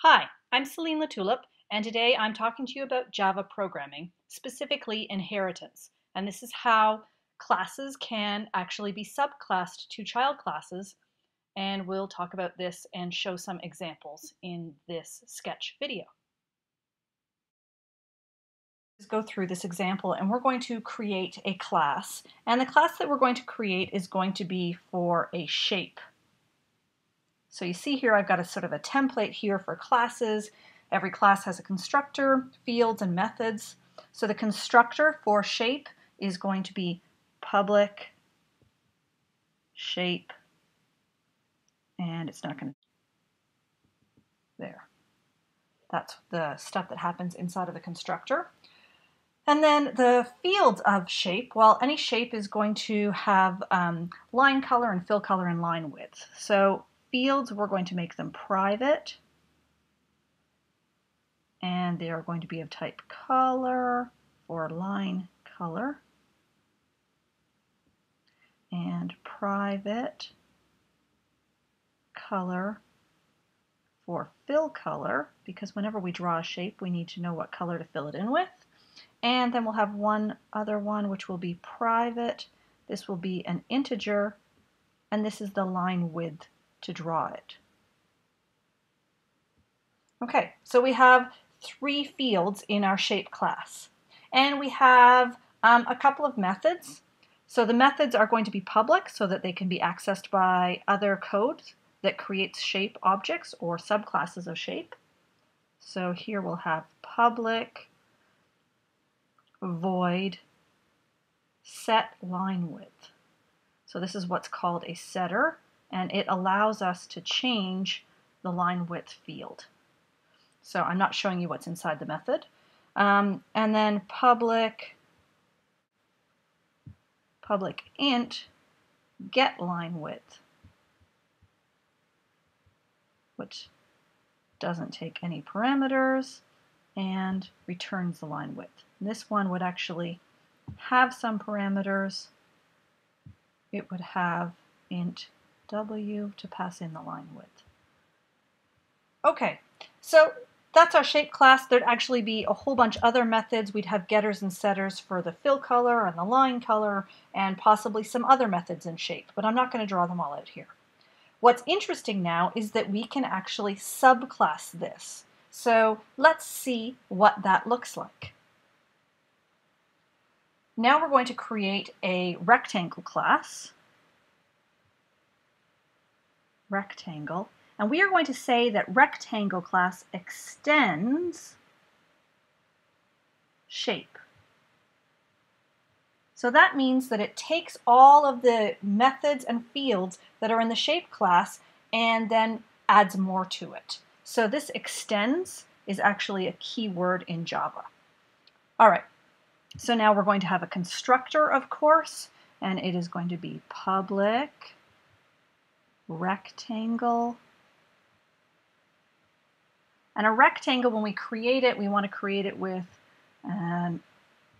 Hi, I'm Celine Latulipe, and today I'm talking to you about Java programming, specifically inheritance. And this is how classes can actually be subclassed to child classes, and we'll talk about this and show some examples in this sketch video. Let's go through this example, and we're going to create a class. And the class that we're going to create is going to be for a shape. So you see here I've got a sort of a template here for classes. Every class has a constructor, fields, and methods. So the constructor for shape is going to be public shape, and it's not going to, there. That's the stuff that happens inside of the constructor. And then the fields of shape, well, any shape is going to have um, line color and fill color and line width. So fields, we're going to make them private. And they are going to be of type color or line color. And private color for fill color, because whenever we draw a shape, we need to know what color to fill it in with. And then we'll have one other one, which will be private. This will be an integer, and this is the line width to draw it. Okay, so we have three fields in our shape class. And we have um, a couple of methods. So the methods are going to be public so that they can be accessed by other code that creates shape objects or subclasses of shape. So here we'll have public void set line width. So this is what's called a setter and it allows us to change the line width field. So I'm not showing you what's inside the method. Um, and then public, public int get line width, which doesn't take any parameters and returns the line width. And this one would actually have some parameters. It would have int W to pass in the line width. Okay, so that's our shape class. There'd actually be a whole bunch other methods. We'd have getters and setters for the fill color and the line color and possibly some other methods in shape, but I'm not going to draw them all out here. What's interesting now is that we can actually subclass this. So let's see what that looks like. Now we're going to create a rectangle class rectangle. And we are going to say that rectangle class extends shape. So that means that it takes all of the methods and fields that are in the shape class and then adds more to it. So this extends is actually a keyword in Java. All right, so now we're going to have a constructor, of course, and it is going to be public rectangle. And a rectangle, when we create it, we want to create it with an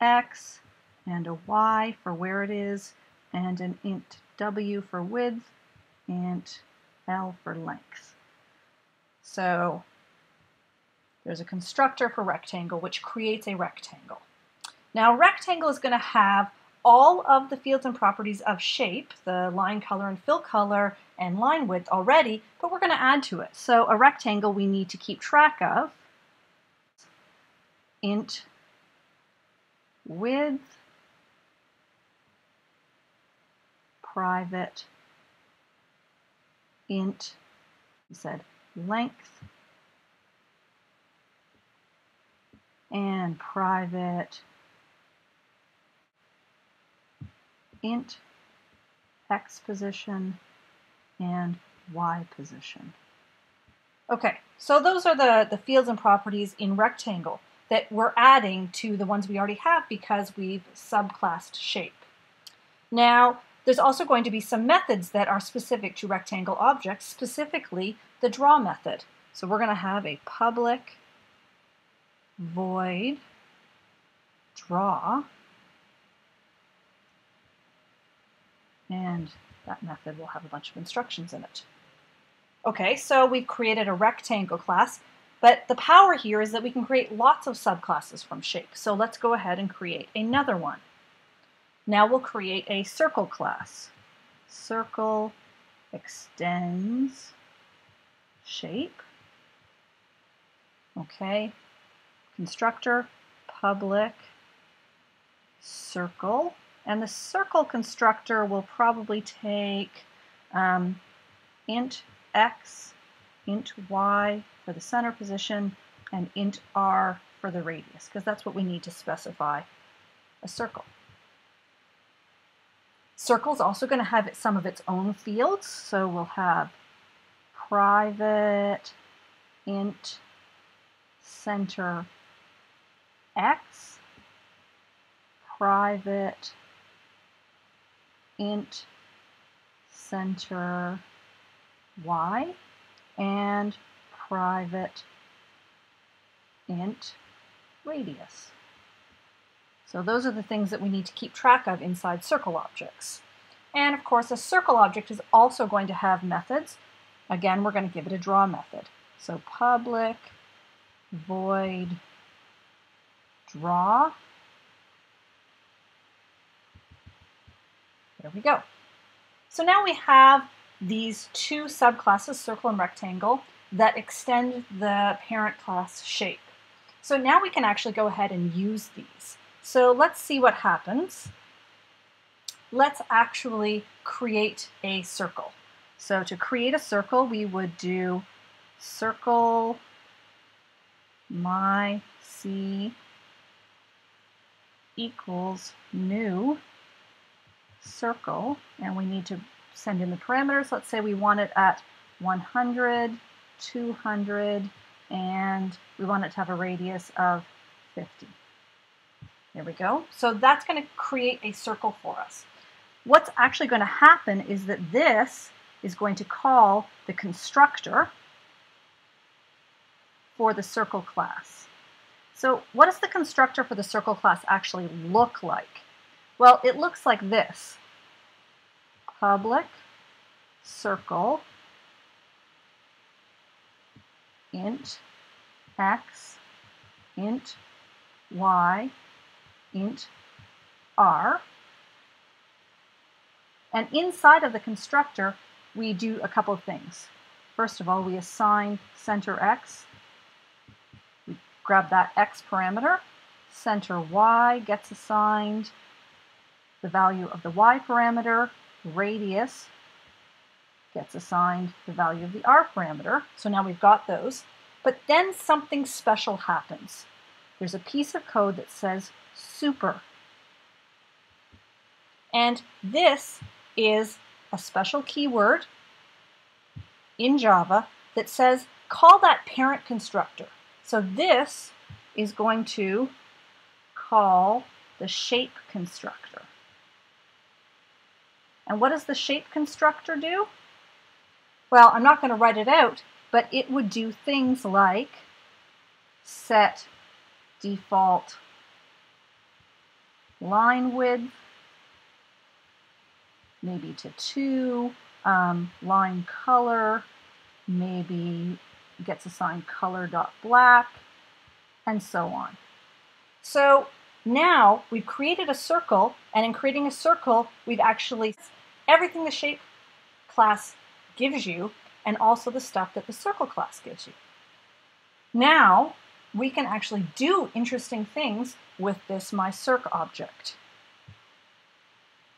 X and a Y for where it is, and an int W for width, int L for length. So there's a constructor for rectangle, which creates a rectangle. Now, rectangle is going to have all of the fields and properties of shape, the line color and fill color and line width already, but we're going to add to it. So a rectangle we need to keep track of. int width private int we said length and private int x position and y position. Okay, so those are the, the fields and properties in rectangle that we're adding to the ones we already have because we've subclassed shape. Now, there's also going to be some methods that are specific to rectangle objects, specifically the draw method. So we're going to have a public void draw and that method will have a bunch of instructions in it. Okay, so we've created a rectangle class. But the power here is that we can create lots of subclasses from shape. So let's go ahead and create another one. Now we'll create a circle class. Circle extends shape. Okay. Constructor, public, circle. And the circle constructor will probably take um, int x, int y for the center position, and int r for the radius, because that's what we need to specify a circle. Circle is also going to have some of its own fields, so we'll have private int center x, private int center y, and private int radius. So those are the things that we need to keep track of inside circle objects. And of course, a circle object is also going to have methods. Again, we're going to give it a draw method. So public void draw. There we go. So now we have these two subclasses, circle and rectangle, that extend the parent class shape. So now we can actually go ahead and use these. So let's see what happens. Let's actually create a circle. So to create a circle, we would do circle my c equals new circle, and we need to send in the parameters. Let's say we want it at 100, 200, and we want it to have a radius of 50. There we go. So that's going to create a circle for us. What's actually going to happen is that this is going to call the constructor for the circle class. So what does the constructor for the circle class actually look like? Well, it looks like this. Public circle int x int y int r. And inside of the constructor, we do a couple of things. First of all, we assign center x. We grab that x parameter. Center y gets assigned the value of the y parameter. Radius gets assigned the value of the r parameter. So now we've got those. But then something special happens. There's a piece of code that says super. And this is a special keyword in Java that says call that parent constructor. So this is going to call the shape constructor. And what does the shape constructor do? Well, I'm not going to write it out, but it would do things like set default line width, maybe to 2, um, line color, maybe gets assigned color dot black, and so on. So now we've created a circle, and in creating a circle, we've actually everything the shape class gives you, and also the stuff that the circle class gives you. Now we can actually do interesting things with this myCirc object.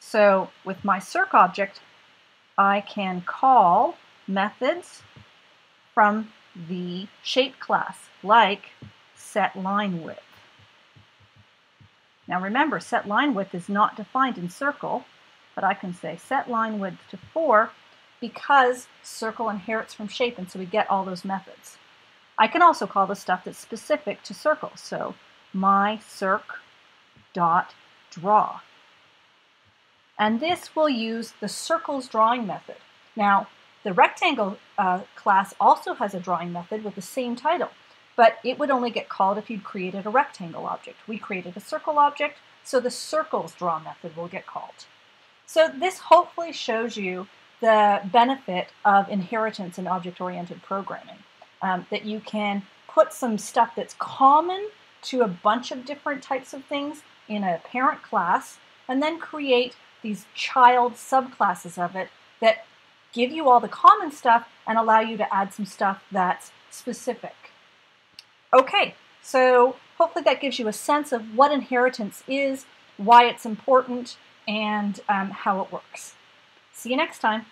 So with myCirc object, I can call methods from the shape class, like setLineWidth. Now remember, setLineWidth is not defined in circle, but I can say set line width to 4 because circle inherits from shape, and so we get all those methods. I can also call the stuff that's specific to circles. So my circ dot draw. And this will use the circles drawing method. Now, the rectangle uh, class also has a drawing method with the same title, but it would only get called if you'd created a rectangle object. We created a circle object, so the circles draw method will get called. So this hopefully shows you the benefit of inheritance in object-oriented programming um, that you can put some stuff that's common to a bunch of different types of things in a parent class, and then create these child subclasses of it that give you all the common stuff and allow you to add some stuff that's specific. Okay, so hopefully that gives you a sense of what inheritance is, why it's important, and um, how it works. See you next time.